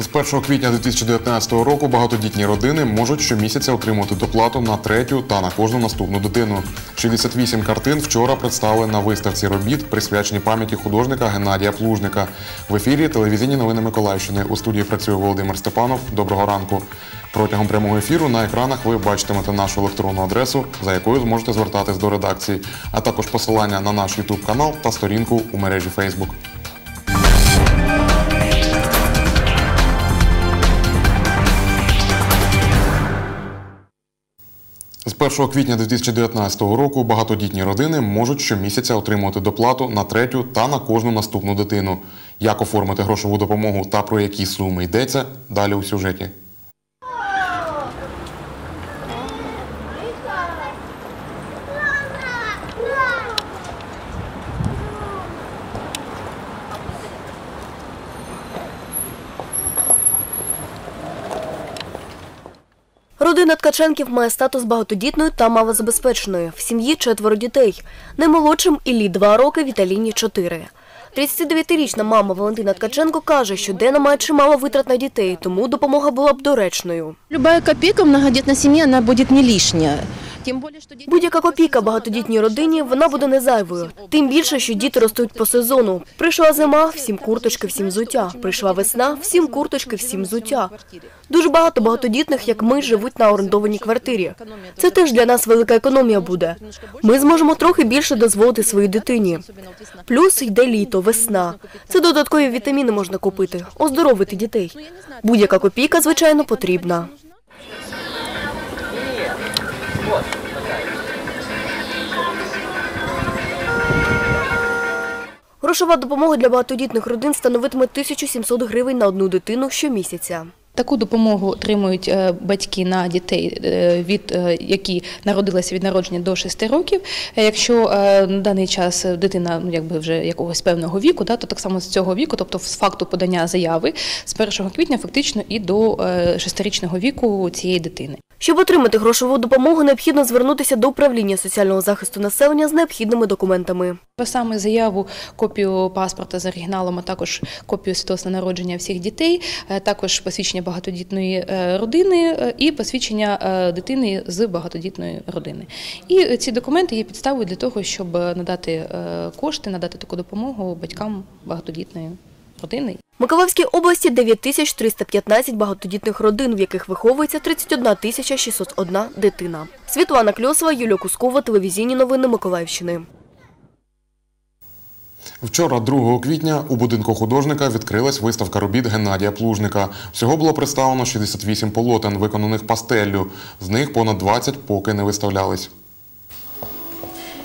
З 1 квітня 2019 року багатодітні родини можуть щомісяця отримувати доплату на третю та на кожну наступну дитину. 68 картин вчора представили на виставці робіт, присвяченій пам'яті художника Геннадія Плужника. В ефірі телевізійні новини Миколаївщини. У студії працює Володимир Степанов. Доброго ранку. Протягом прямого ефіру на екранах ви бачитимете нашу електронну адресу, за якою зможете звертатись до редакції, а також посилання на наш YouTube канал та сторінку у мережі Facebook. З 1 квітня 2019 року багатодітні родини можуть щомісяця отримувати доплату на третю та на кожну наступну дитину. Як оформити грошову допомогу та про які суми йдеться далі у сюжеті. Родина Ткаченків має статус багатодітної та малозабезпеченої. В сім'ї четверо дітей. Наймолодшим Іллі два роки, Віталіні чотири. 39-річна мама Валентина Ткаченко каже, що Дена має чимало витрат на дітей, тому допомога була б доречною. Любая копійка в многодітній сім'ї она будет не лишняя. Будь-яка копійка багатодітній родині, вона буде не зайвою. Тим більше, що діти ростуть по сезону. Прийшла зима, всім курточки, всім взуття. Прийшла весна, всім курточки, всім взуття. Дуже багато багатодітних, як ми, живуть на орендованій квартирі. Це теж для нас велика економія буде. Ми зможемо трохи більше дозволити своїй дитині. Плюс йде літо, весна. Це додаткові вітаміни можна купити, оздоровити дітей. Будь-яка копійка, звичайно, потрібна. Грошова допомога для багатодітних родин становитиме 1700 гривень на одну дитину щомісяця. Таку допомогу отримують е, батьки на дітей, е, від е, які народилися від народження до 6 років. Якщо на даний час дитина ну, якби вже якогось певного віку, да, то так само з цього віку, тобто з факту подання заяви з 1 квітня фактично і до е, шестирічного віку цієї дитини. Щоб отримати грошову допомогу, необхідно звернутися до управління соціального захисту населення з необхідними документами. Саме заяву, копію паспорта з оригіналом, а також копію свідоцтва народження всіх дітей, також посвідчення багатодітної е, родини е, і посвідчення е, дитини з багатодітної родини. І ці документи є підставою для того, щоб надати кошти, надати таку допомогу батькам багатодітної родини. Миколаївській області 9315 багатодітних родин, в яких виховується 31 тисяча 601 дитина. Світлана Кльосова, Юлія Кускова, телевізійні новини Миколаївщини. Вчора, 2 квітня, у будинку художника відкрилась виставка робіт Геннадія Плужника. Всього було представлено 68 полотен, виконаних пастеллю. З них понад 20 поки не виставлялись.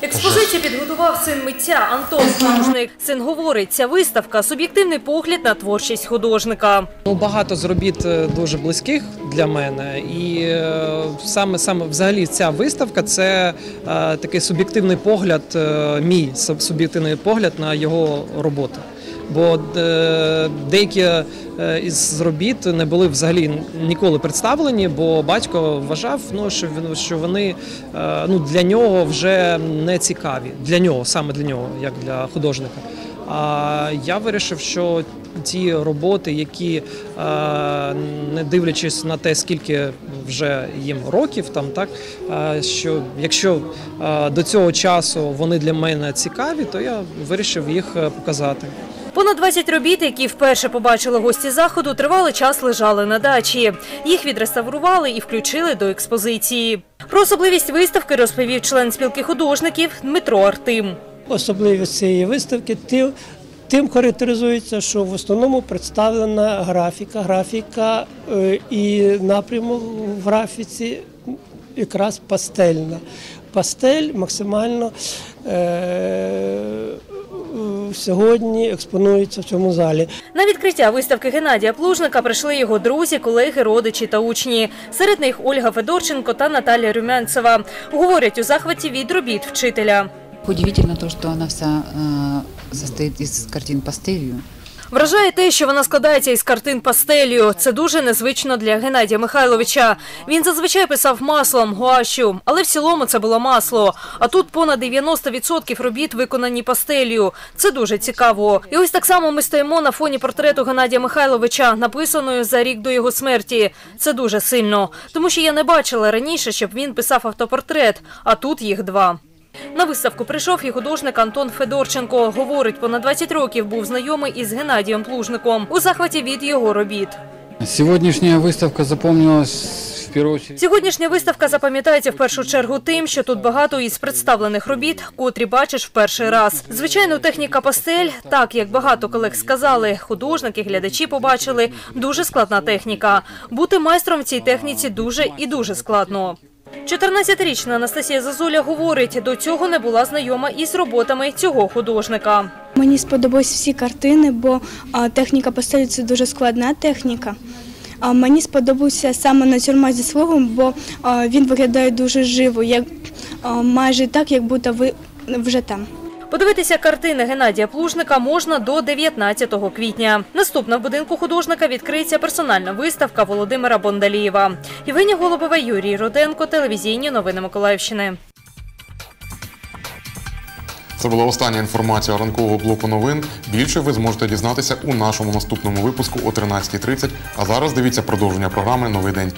Експозицію підготував син митця Антон Плужник. Син говорить, ця виставка – суб'єктивний погляд на творчість художника. Ну, багато з робіт е, дуже близьких для мене, і е, саме саме взагалі ця виставка це е, такий суб'єктивний погляд, мій суб- суб'єктивний погляд на його роботу. Бо е, деякі е, із робіт не були взагалі ніколи представлені, бо батько вважав, ну що він що вони е, ну для нього вже не цікаві. Для нього, саме для нього, як для художника. А я вирішив, що ті роботи, які не дивлячись на те, скільки вже їм років, там так що якщо до цього часу вони для мене цікаві, то я вирішив їх показати. Понад 20 робіт, які вперше побачили гості заходу, тривалий час лежали на дачі. Їх відреставрували і включили до експозиції. Про особливість виставки розповів член спілки художників Дмитро Артим. Особливість цієї виставки тим, характеризується, що в основному представлена графіка. Графіка е, і напрямок в графіці якраз пастельна. Пастель максимально е, сьогодні експонується в цьому залі. На відкриття виставки Геннадія Плужника прийшли його друзі, колеги, родичі та учні. Серед них Ольга Федорченко та Наталія Румянцева. Говорять у захваті від робіт вчителя. Удивительно то, что она вся состоїть із картин пастелью. Вражає те, що вона складається із картин пастелью. Це дуже незвично для Геннадія Михайловича. Він зазвичай писав маслом, гуашю, але в цілому це було масло. А тут понад 90% робіт виконані пастелью. Це дуже цікаво. І ось так само ми стоїмо на фоні портрету Геннадія Михайловича, написаної за рік до його смерті. Це дуже сильно, тому що я не бачила раніше, щоб він писав автопортрет, а тут їх два. На виставку прийшов і художник Антон Федорченко. Говорить, понад 20 років був знайомий із Геннадієм Плужником. У захваті від його робіт. Сегодняшняя выставка запомнилась. Сьогоднішня виставка запам'ятається в першу чергу тим, що тут багато із представлених робіт, котрі бачиш в перший раз. Звичайно, техніка пастель, так як багато колег сказали, художники, глядачі побачили, дуже складна техніка. Бути майстром в цій техніці дуже і дуже складно. 14-річна Анастасія Зазуля говорить, до цього не була знайома із роботами цього художника. Мені сподобались всі картини, бо техніка пастелі – це дуже складна техніка. Мені сподобався саме натюрморт зі слогом, бо він виглядає дуже живо, як майже так, як будто ви вже там. Подивитися картини Геннадія Плужника можна до 19 квітня. Наступна в будинку художника відкриється персональна виставка Володимира Бондалієва. Євгенія Голубова, Юрій Руденко, телевізійні новини Миколаївщини. Це була остання інформація ранкового блоку новин. Більше ви зможете дізнатися у нашому наступному випуску о 13.30. А зараз дивіться продовження програми Новий день.